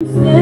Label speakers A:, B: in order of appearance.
A: Yeah.